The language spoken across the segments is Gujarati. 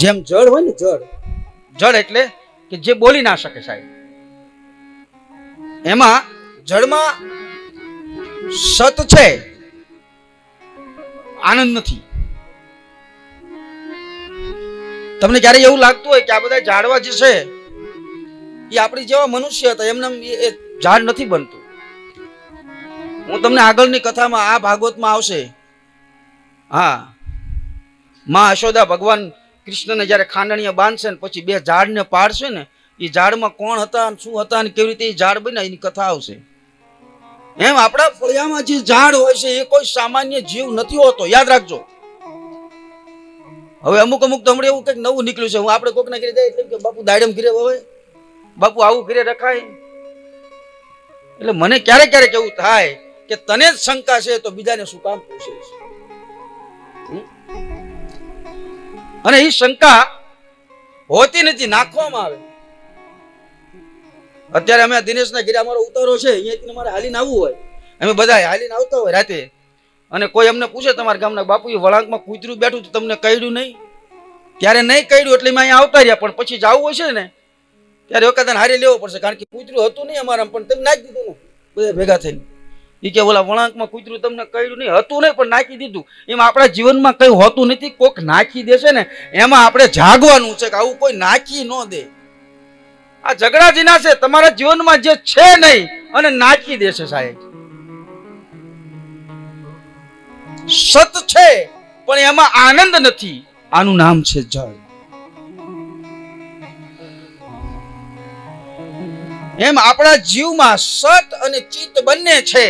જેમ જળ હોય ને જળ. જળ એટલે કે જે બોલી ના શકે સાહેબ. એમાં જળમાં સત છે, આનંદ નથી. તમને ક્યારે એવું લાગતું હોય કે આ બધા ઝાડવા જે છે, એ આપણી જેવા મનુષ્ય હતા એમને એ ઝાડ નથી બનતું. હું તમને આગળની કથામાં આ ભાગવતમાં આવશે. હા. માં યશોદા ભગવાન કૃષ્ણને જ્યારે ખાંડણીયા બાંધશે ને પછી બે ઝાડને પાડશે ને, એ ઝાડમાં કોણ હતા અને શું હતા અને કેવી રીતે એ ઝાડ બન્યા, એની કથા આવશે. એમ આપણા ફળિયામાં જે ઝાડ હોય છે, એ કોઈ સામાન્ય જીવ નથી હોતો, યાદ રાખજો. હવે અમુક અમુક તો હમણાં એવું કંઈક નવું નીકળ્યું છે, હું આપણે કોકને કરી જાય કે બાપુ દાડમ ઘીરે હોય બાપુ આવું ઘીરે રખાય. એટલે મને ક્યારેક ક્યારેક એવું થાય કે તને જ શંકા છે તો બીજાને શું કામ પૂછે છે? અને એ શંકા હોતી નથી, નાખવામાં આવે. અત્યારે અમે દિનેશના ઘેરે અમારો ઉતારો છે, અહીંયાથી અમારે હાલીને આવવું હોય. અમે બધા હાલીને આવતા હોય રાતે. અને કોઈ અમને પૂછે, તમારા ગામના બાપુ એ વળાંકમાં કૂતરું બેઠું તો તમને કહ્યું નહીં? ત્યારે નહીં કહ્યું એટલે અમે અહીંયા આવતા રહ્યા, પણ પછી જવું હશે ને, ત્યારે વખત હારી લેવો પડશે, કારણ કે કૂતરું હતું નહીં અમારા પણ તેમ નાખી દીધું બધા ભેગા થઈને. એ કે ઓલા વળાંકમાં કૂતરું તમને કહ્યું નહીં, હતું નહીં, પણ નાખી દીધું. એમ આપણા જીવનમાં કઈ હોતું નથી, કોક નાખી દેશે ને, એમાં આપણે જાગવાનું છે કે આવું કોઈ નાખી ન દે. આ ઝઘડાજીના છે, તમારા જીવનમાં જે છે નહીં, અને નાખી દેશે સાહેબ. સત છે, પણ એમાં આનંદ નથી. આનું નામ છે જળ. એમ આપણા જીવમાં સત અને ચિત્ત બંને છે,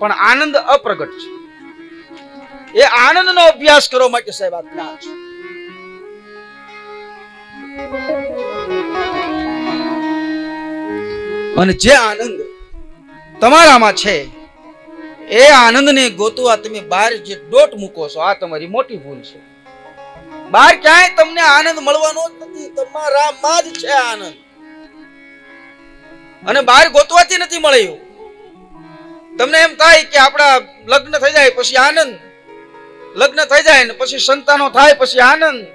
પણ આનંદ અપ્રગટ છે. એ આનંદનો અભ્યાસ કરવા માટે સાહેબ આ જ્ઞાન છે અને જે આનંદ તમારામાં છે, એ આનંદને ગોતવા તમે બહાર જે ડોટ મૂકો છો, આ તમારી મોટી ભૂલ છે. બહાર ક્યાંય તમને આનંદ મળવાનો જ નથી, તમારામાં જ છે આનંદ. અને બહાર ગોતવાથી નથી મળ્યું. તમને એમ થાય કે આપણા લગ્ન થઈ જાય પછી આનંદ? લગ્ન થઈ જાય ને પછી સંતાનો થાય પછી આનંદ?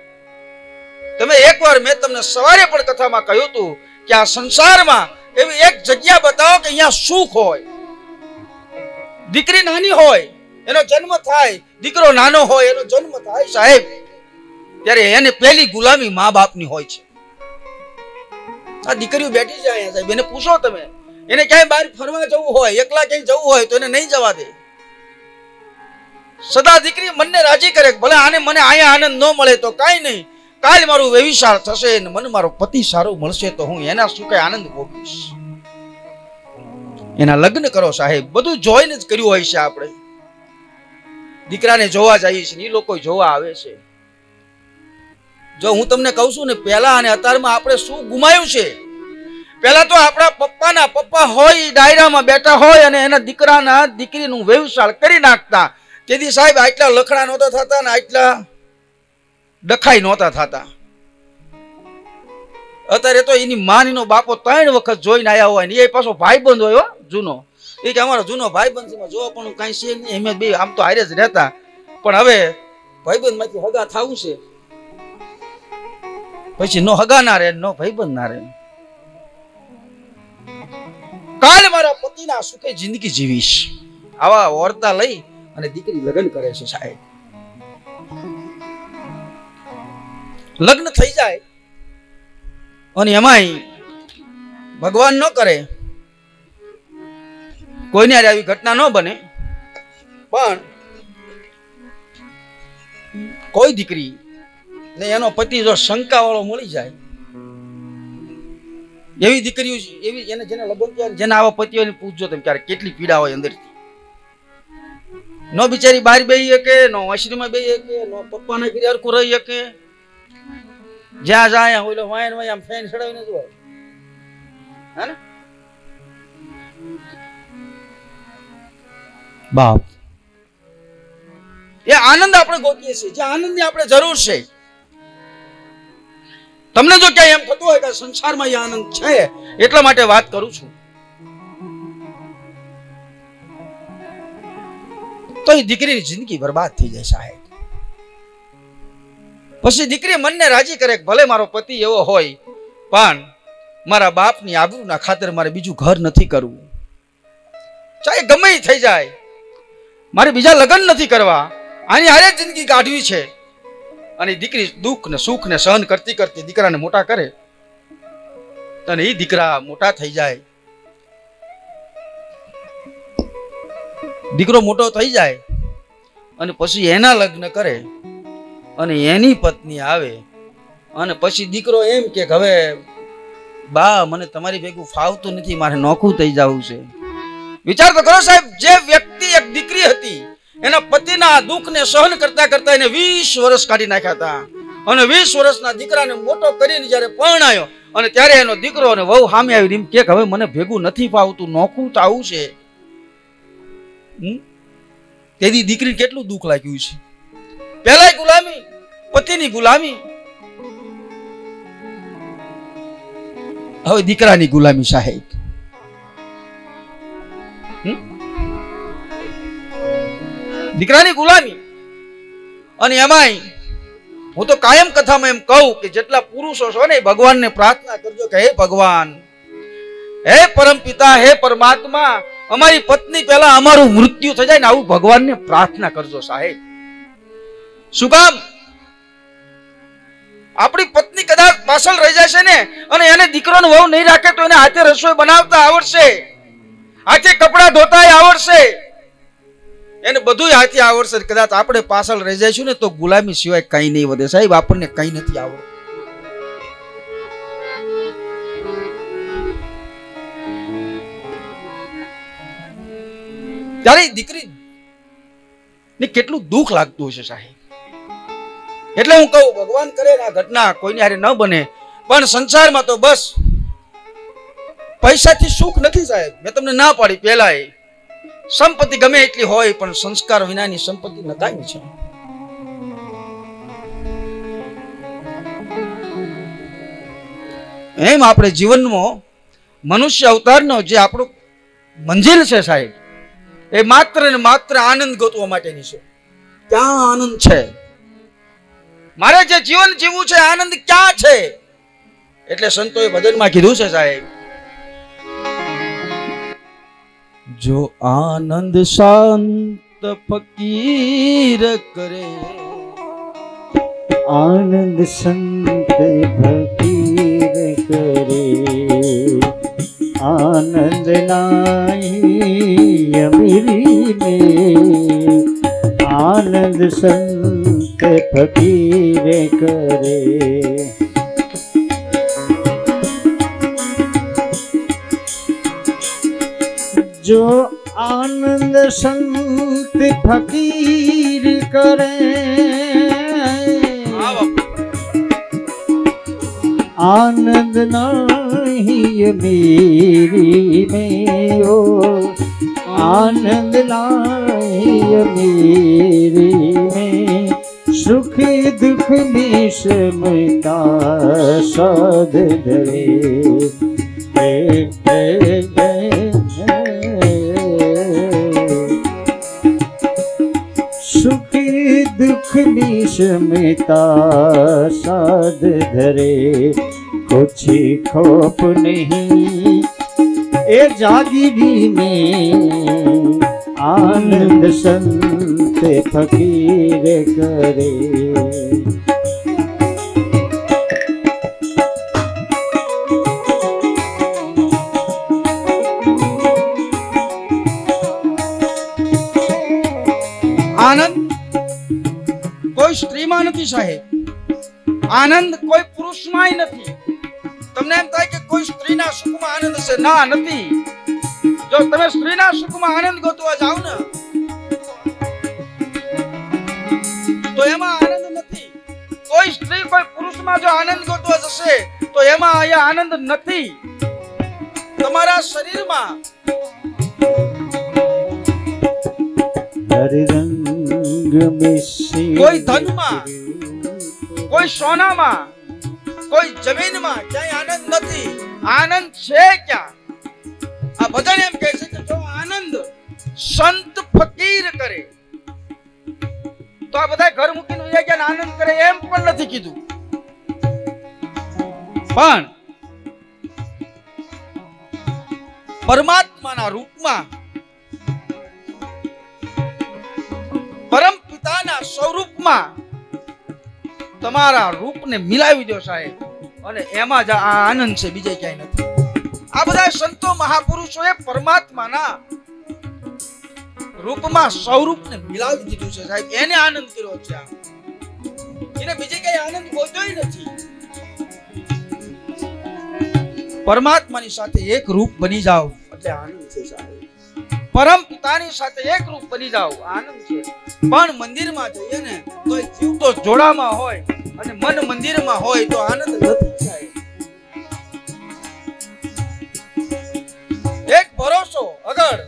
તમે એકવાર મેં તમને સવારે પણ કથામાં કહ્યું હતું કે આ સંસારમાં એવી એક જગ્યા બતાવો કે અહીંયા સુખ હોય. દીકરી નાની હોય, એનો જન્મ થાય. દીકરો નાનો હોય, એનો જન્મ થાય સાહેબ. ત્યારે એને પહેલી ગુલામી મા બાપની હોય છે. આ દીકરીઓ બેઠી છે અહીંયા સાહેબ. એને પૂછો તમે. એને ક્યાંય બહાર ફરવા જવું હોય, એકલા ક્યાંય જવું હોય તો એને નહીં જવા દે. સદા દીકરી મનને રાજી કરે ભલે આને મને અહીંયા આનંદ ન મળે તો કાંઈ નહીં. કાલ મારું વ્યવિચાર થશે ને મને મારો પતિ સારો મળશે તો હું એના સુખે આનંદ ભોગવીશ. એના લગ્ન કરો સાહેબ. બધું જોઈને જ કર્યું હોય છે આપણે. દીકરાને જોવા જઈએ છીએ એ લોકો જોવા આવે છે. જો હું તમને કહું છું ને, પહેલા અને અત્યારમાં આપણે શું ગુમાયું છે? પહેલા તો આપણા પપ્પાના પપ્પા હોય ડાયરામાં બેઠા હોય અને એના દીકરાના દીકરીનું વ્યવસાળ કરી નાખતા. તેથી સાહેબ, આટલા લખડા નહોતા થતા ને આટલા ડખાઈ નહોતા થતા. અત્યારે તો એની માનીનો બાપો ત્રણ વખત જોઈને આવ્યા હોય ને, એ પાછો ભાઈબંધ હોય જૂનો. એ કે અમારો જૂનો ભાઈબંધ છે જો પણ કાંઈ છે નહીં. એમ બે આમ તો હારે જ રહેતા. પણ હવે ભાઈબંધમાંથી હગા થવું છે. પછી નો હગા ના રહે નો ભાઈબંધ ના રહે કાલ મારા પતિના સુખે જિંદગી જીવીશ. આવા ઓરતા લઈ અને દીકરી લગ્ન કરે છે સાહેબ. લગ્ન થઈ જાય અને એમાંય ભગવાન ન કરે. કોઈને આવી ઘટના ન બને. પણ કોઈ દીકરી ને એનો પતિ જો શંકા વાળો મળી જાય એવી દીકરીઓ છે, એવી એને જેને લગ્ન થયા જેને આવા પતિઓને પૂછજો તમે ક્યારે કેટલી પીડા હોય અંદરથી. નો બિચારી બહાર બેહી શકે નો વાસરીમાં બેહી શકે નો પપ્પાના ઘરે હરખું રહી શકે. જ્યાં જાય ઓલો વાયન વાય આમ ફેન ચડાવીને જોવાય હે ને? બાપ. એ આનંદ આપણે ગોતીએ છીએ જે આનંદની આપણે જરૂર છે. તમને જો ક્યાંય એમ થતું હોય કે સંસારમાં એ આનંદ છે, એટલા માટે વાત કરું છું. તો એ દીકરીની જિંદગી બરબાદ થઈ જાય સાહેબ. પછી દીકરી મનને રાજી કરે કે ભલે મારો પતિ એવો હોય, પણ મારા બાપની આબરૂના ખાતર મારે બીજું ઘર નથી કરવું. ચાહે ગમે થઈ જાય. મારે બીજા લગ્ન નથી કરવા. આની હારે જિંદગી કાઢવી છે. અને દીકરી દુઃખ ને સુખ ને સહન કરતી કરતી દીકરાને મોટા કરે અને એ દીકરા મોટા થઈ જાય. દીકરો મોટો થઈ જાય અને પછી એના લગ્ન કરે અને એની પત્ની આવે અને પછી દીકરો એમ કે હવે બા, મને તમારી ભેગું ફાવતું નથી, મારે નોખું થઈ જવું છે. વિચાર તો કરો સાહેબ, જે વ્યક્તિ એક દીકરી હતી એના પતિના દુઃખને સહન કરતા કરતા એને વીસ વર્ષ કાઢી નાખ્યા હતા. અને વીસ વર્ષના દીકરાને મોટો કરીને જ્યારે પરણાયો અને ત્યારે એનો દીકરો અને વહુ સામે આવી એમ કે હવે મને ભેગું નથી ફાવતું, નોખું તો આવું છે? તેથી દીકરી કેટલું દુઃખ લાગ્યું છે. પહેલા ગુલામી, પતિની ગુલામી. હવે દીકરાની ગુલામી સાહેબ. દીકરાની ગુલામી. અને એમાંય હું તો કાયમ કથામાં એમ કહું કે જેટલા પુરુષો છો ને ભગવાનને પ્રાર્થના કરજો કે હે ભગવાન, હે પરમ પિતા, હે પરમાત્મા, અમારી પત્ની પહેલા અમારું મૃત્યુ થઈ જાય ને આવું ભગવાનને પ્રાર્થના કરજો સાહેબ. શું કામ? આપણી પત્ની કદાચ પાછળ રહી જશે ને અને એને દીકરોનો વહુ નહીં રાખે તો એને હાથે રસોઈ બનાવતા આવડશે. હાથે કપડાં ધોતા આવડશે. એને બધું હાથે આવડશે. કદાચ આપણે પાછળ રહી જઈશું ને તો ગુલામી સિવાય કઈ નહીં વધે. સાહેબ, આપણને કઈ નથી આવડતું. ત્યારે દીકરી ને કેટલું દુઃખ લાગતું હશે સાહેબ. એટલે હું કહું, ભગવાન કરે આ ઘટના કોઈને હારે ન બને. પણ સંસારમાં તો બસ પૈસાથી સુખ નથી સાહેબ. મેં તમને ના પાડી પહેલા સંપત્તિ ગમે એટલી હોય, પણ સંસ્કાર વિનાની સંપત્તિ નકામી છે. એમ આપણે જીવનમાં મનુષ્ય અવતારનો જે આપણો મંજિલ છે સાહેબ, એ માત્ર ને માત્ર આનંદ ગોતવા માટેની છે. ક્યાં આનંદ છે? મારે જે જીવન જીવવું છે, આનંદ ક્યાં છે? એટલે સંતોએ ભજનમાં કીધું છે સાહેબ જો આનંદ શાંત ફકીર કરે. આનંદ સંત ફકીર કરે. આનંદ નાઈ અમીરી में આનંદ સંત ફકીર કરે. जो आनंद संत फकीर करे आनंद नाही मेरी में ओ आनंद नाही मेरी में सुख दुख में समता सद दे दुख मिता साध धरे कुछ खोप नहीं। ए भी में आनंद संत फकीर करे। આનંદ કોઈ પુરુષમાં નથી. તમને એમ થાય કે કોઈ સ્ત્રીના સુખમાં આનંદ છે ના, નથી. જો તમે સ્ત્રીના સુખમાં આનંદ ગોતવા જાવ ને, તો એમાં આનંદ નથી. કોઈ સ્ત્રી કોઈ પુરુષમાં જો આનંદ ગોતવા જશે, તો એમાં અહીંયા આનંદ નથી. તમારા શરીરમાં हर કોઈ ધનમાં, કોઈ સોનામાં, કોઈ જમીનમાં ક્યાંય આનંદ નથી. આનંદ છે ક્યાં? આ બધાને એમ કહે છે કે જો આનંદ સંત ફકીર કરે, તો આ બધા ઘર મૂકીને ઉજા ગયા આનંદ કરે એમ પણ નથી કીધું. પણ પરમાત્માના રૂપમાં પિતાના સ્વરૂપમાં તમારા રૂપને મિલાવી દો સાહેબ. અને એમાં જ આ આનંદ છે બીજે ક્યાંય નથી. આ બધા સંતો મહાપુરુષોએ પરમાત્માના રૂપમાં સ્વરૂપને મિલાવી દીધું છે સાહેબ. એને આનંદ કર્યો છે એને બીજે કઈ આનંદ ગોત્યોય નથી. પરમાત્માની સાથે એક રૂપ બની જાઓ. એટલે આનંદ છે સાહેબ. પરમ પિતાની સાથે એક રૂપ બની જાઓ આનંદ છે. પણ મંદિરમાં જઈએ ને, તો જીવ તો જોડામાં હોય અને મન મંદિરમાં હોય તો આનંદ નથી થાય. એક ભરોસો અગર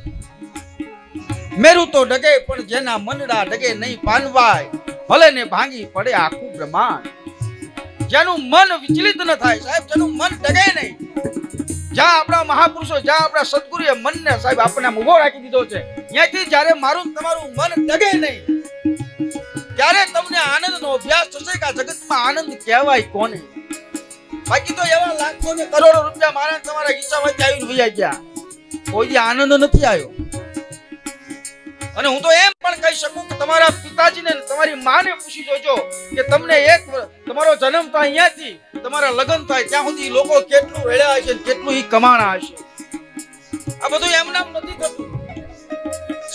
મેરું તો ડગે, પણ જેના મનડા ડગે નહીં પાનવાય, ભલે ને ભાંગી પડે આખું બ્રહ્માંડ. જેનું મન વિચલિત ન થાય, સાહેબ, જેનું મન ડગે નહીં. જ્યાં આપણા મહાપુરુષો, જ્યાં આપણા સદગુરુએ મનને સાહેબ આપણને આમ રાખી દીધો છે, ત્યાંથી જ્યારે મારું તમારું મન ડગે નહીં, ત્યારે તમને આનંદનો અભ્યાસ થશે કે આ જગતમાં આનંદ કહેવાય કોને? બાકી તો એવા લાખો ને કરોડો રૂપિયા મારા તમારા ખિસ્સામાંથી આવીને વયા ગયા. કોઈ આનંદ નથી આવ્યો. અને હું તો એમ પણ કહી શકું કે તમારા પિતાજીને તમારી માને પૂછી જોજો કે તમને એક તમારો જન્મ થાય અહીંયાથી, તમારા લગ્ન થાય ત્યાં સુધી લોકો કેટલું રેડ્યા હશે કેટલું ઈ કમાણા હશે. આ બધું એમનામ નથી થતું.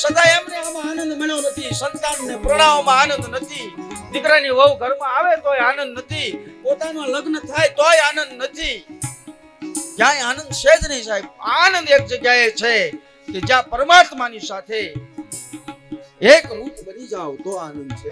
સદા એમને આમાં આનંદ મળ્યો નથી, સંતાનને પ્રણાવમાં આનંદ નથી. દીકરાની વહુ ઘરમાં આવે તોય આનંદ નથી. પોતાનો લગ્ન થાય તોય આનંદ નથી. ક્યાંય આનંદ છે જ નહીં સાહેબ. આનંદ એક જગ્યાએ છે કે જ્યાં પરમાત્માની સાથે એક રૂપ બની જાઓ તો આનંદ છે.